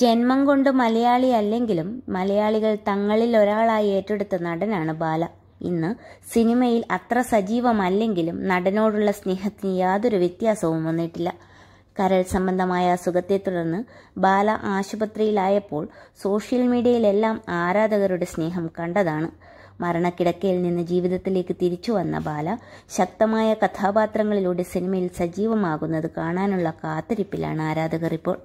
ജന്മം കൊണ്ട് മലയാളി അല്ലെങ്കിലും മലയാളികൾ തങ്ങളിൽ ഒരാളായി ഏറ്റെടുത്ത നടനാണ് ബാല. ഇന്ന് സിനിമയിൽ അത്ര സജീവമല്ലെങ്കിലും നടനോടുള്ള സ്നേഹത്തിന് യാതൊരു വ്യത്യാസവും വന്നിട്ടില്ല. കരൾ സംബന്ധമായ അസുഖത്തെ തുടർന്ന് ബാല ആശുപത്രിയിലായപ്പോൾ സോഷ്യൽ മീഡിയയിലെല്ലാം ആരാധകരുടെ സ്നേഹം കണ്ടതാണ്. മരണക്കിടക്കയിൽ നിന്ന് ജീവിതത്തിലേക്ക് തിരിച്ചു വന്ന ബാല ശക്തമായ കഥാപാത്രങ്ങളിലൂടെ സിനിമയിൽ സജീവമാകുന്നത് കാണാനുള്ള കാത്തിരിപ്പിലാണ് ആരാധകർ ഇപ്പോൾ.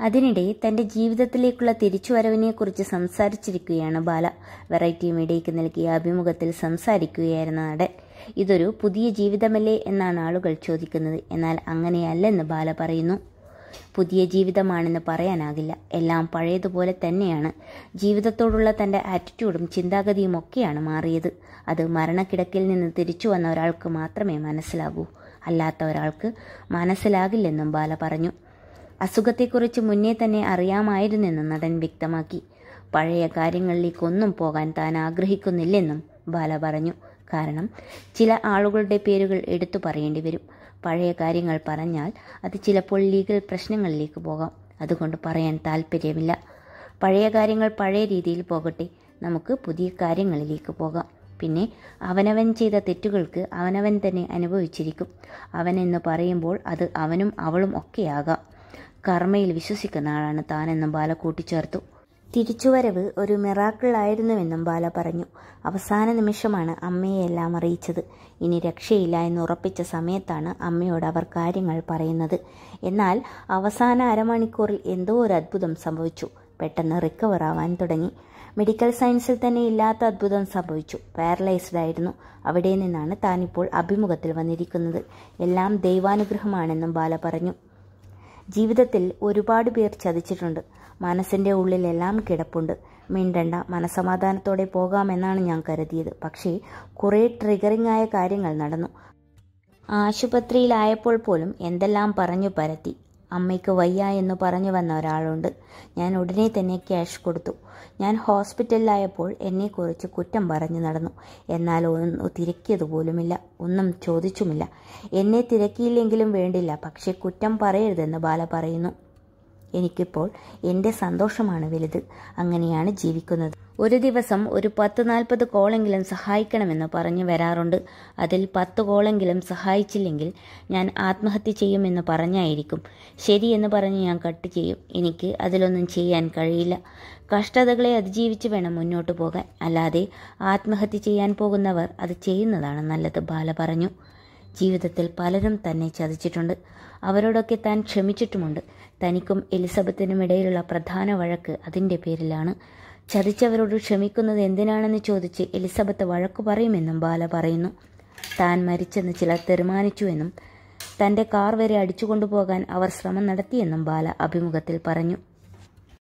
അതിനിടെ തന്റെ ജീവിതത്തിലേക്കുള്ള തിരിച്ചുവരവിനെക്കുറിച്ച് സംസാരിച്ചിരിക്കുകയാണ് ബാല. വെറൈറ്റി മീഡിയയ്ക്ക് നൽകിയ അഭിമുഖത്തിൽ സംസാരിക്കുകയായിരുന്ന നടൻ. ഇതൊരു പുതിയ ജീവിതമല്ലേ എന്നാണ് ആളുകൾ ചോദിക്കുന്നത്. എന്നാൽ അങ്ങനെയല്ലെന്ന് ബാല പറയുന്നു. പുതിയ ജീവിതമാണെന്ന് പറയാനാകില്ല. എല്ലാം പഴയതുപോലെ തന്നെയാണ്. ജീവിതത്തോടുള്ള തന്റെ ആറ്റിറ്റ്യൂഡും ചിന്താഗതിയും ഒക്കെയാണ് മാറിയത്. അത് മരണക്കിടക്കിൽ നിന്ന് തിരിച്ചു വന്ന ഒരാൾക്ക് മാത്രമേ മനസ്സിലാകൂ. അല്ലാത്ത ഒരാൾക്ക് മനസ്സിലാകില്ലെന്നും ബാല പറഞ്ഞു. അസുഖത്തെക്കുറിച്ച് മുന്നേ തന്നെ അറിയാമായിരുന്നെന്നും നടൻ വ്യക്തമാക്കി. പഴയ കാര്യങ്ങളിലേക്കൊന്നും പോകാൻ താൻ ആഗ്രഹിക്കുന്നില്ലെന്നും ബാല പറഞ്ഞു. കാരണം ചില ആളുകളുടെ പേരുകൾ എടുത്തു പറയേണ്ടി വരും. പഴയ കാര്യങ്ങൾ പറഞ്ഞാൽ അത് ചിലപ്പോൾ ലീഗൽ പ്രശ്നങ്ങളിലേക്ക് പോകാം. അതുകൊണ്ട് പറയാൻ താല്പര്യമില്ല പഴയ കാര്യങ്ങൾ പഴയ രീതിയിൽ പോകട്ടെ. നമുക്ക് പുതിയ കാര്യങ്ങളിലേക്ക് പോകാം. പിന്നെ അവനവൻ ചെയ്ത തെറ്റുകൾക്ക് അവനവൻ തന്നെ അനുഭവിച്ചിരിക്കും. അവനെന്ന് പറയുമ്പോൾ അത് അവനും അവളും ഒക്കെയാകാം. കർമ്മയിൽ വിശ്വസിക്കുന്ന ആളാണ് താനെന്നും ബാല കൂട്ടിച്ചേർത്തു. തിരിച്ചുവരവ് ഒരു മിറാക്കിളായിരുന്നുവെന്നും ബാല പറഞ്ഞു. അവസാന നിമിഷമാണ് അമ്മയെ എല്ലാം അറിയിച്ചത്. ഇനി രക്ഷയില്ല എന്ന് ഉറപ്പിച്ച സമയത്താണ് അമ്മയോട് അവർ കാര്യങ്ങൾ പറയുന്നത്. എന്നാൽ അവസാന അരമണിക്കൂറിൽ എന്തോ ഒരു അത്ഭുതം സംഭവിച്ചു. പെട്ടെന്ന് റിക്കവർ ആവാൻ തുടങ്ങി. മെഡിക്കൽ സയൻസിൽ തന്നെ ഇല്ലാത്ത അത്ഭുതം സംഭവിച്ചു. പാരലൈസ്ഡ് ആയിരുന്നു. അവിടെ നിന്നാണ് താനിപ്പോൾ അഭിമുഖത്തിൽ വന്നിരിക്കുന്നത്. എല്ലാം ദൈവാനുഗ്രഹമാണെന്നും ബാല പറഞ്ഞു. ജീവിതത്തിൽ ഒരുപാട് പേർ ചതിച്ചിട്ടുണ്ട്. മനസ്സിന്റെ ഉള്ളിലെല്ലാം കിടപ്പുണ്ട്. മിണ്ടണ്ട മനസമാധാനത്തോടെ പോകാമെന്നാണ് ഞാൻ കരുതിയത്. പക്ഷേ കുറേ ട്രിഗറിംഗ് ആയ കാര്യങ്ങൾ നടന്നു. ആശുപത്രിയിലായപ്പോൾ പോലും എന്തെല്ലാം പറഞ്ഞു പരത്തി. അമ്മയ്ക്ക് വയ്യ എന്ന് പറഞ്ഞു വന്ന ഒരാളുണ്ട്. ഞാൻ ഉടനെ തന്നെ ക്യാഷ് കൊടുത്തു. ഞാൻ ഹോസ്പിറ്റലിലായപ്പോൾ എന്നെക്കുറിച്ച് കുറ്റം പറഞ്ഞു നടന്നു. എന്നാൽ ഒന്ന് തിരക്കിയതുപോലുമില്ല. ഒന്നും ചോദിച്ചുമില്ല. എന്നെ തിരക്കിയില്ലെങ്കിലും വേണ്ടില്ല. പക്ഷേ കുറ്റം പറയരുതെന്ന് ബാല പറയുന്നു. എനിക്കിപ്പോൾ എന്റെ സന്തോഷമാണ് വലുത്. അങ്ങനെയാണ് ജീവിക്കുന്നത്. ഒരു ദിവസം ഒരു പത്ത് നാൽപ്പത് കോളെങ്കിലും സഹായിക്കണമെന്ന് പറഞ്ഞു വരാറുണ്ട്. അതിൽ പത്ത് കോളെങ്കിലും സഹായിച്ചില്ലെങ്കിൽ ഞാൻ ആത്മഹത്യ ചെയ്യുമെന്ന് പറഞ്ഞായിരിക്കും. ശരിയെന്ന് പറഞ്ഞ് ഞാൻ കട്ട് ചെയ്യും. എനിക്ക് അതിലൊന്നും ചെയ്യാൻ കഴിയില്ല. കഷ്ടതകളെ അതിജീവിച്ച് വേണം മുന്നോട്ട് പോകാൻ. അല്ലാതെ ആത്മഹത്യ ചെയ്യാൻ പോകുന്നവർ അത് ചെയ്യുന്നതാണ് നല്ലത് ബാല പറഞ്ഞു. ജീവിതത്തിൽ പലരും തന്നെ ചതിച്ചിട്ടുണ്ട്. അവരോടൊക്കെ താൻ ക്ഷമിച്ചിട്ടുമുണ്ട്. തനിക്കും എലിസബത്തിനും ഇടയിലുള്ള പ്രധാന വഴക്ക് അതിന്റെ പേരിലാണ്. ചതിച്ചവരോട് ക്ഷമിക്കുന്നത് എന്തിനാണെന്ന് ചോദിച്ച് എലിസബത്ത് വഴക്കു പറയുമെന്നും ബാല പറയുന്നു. താൻ മരിച്ചെന്ന് ചിലർ തീരുമാനിച്ചുവെന്നും തന്റെ കാർ വരെ അടിച്ചുകൊണ്ടുപോകാൻ അവർ ശ്രമം നടത്തിയെന്നും ബാല അഭിമുഖത്തിൽ പറഞ്ഞു.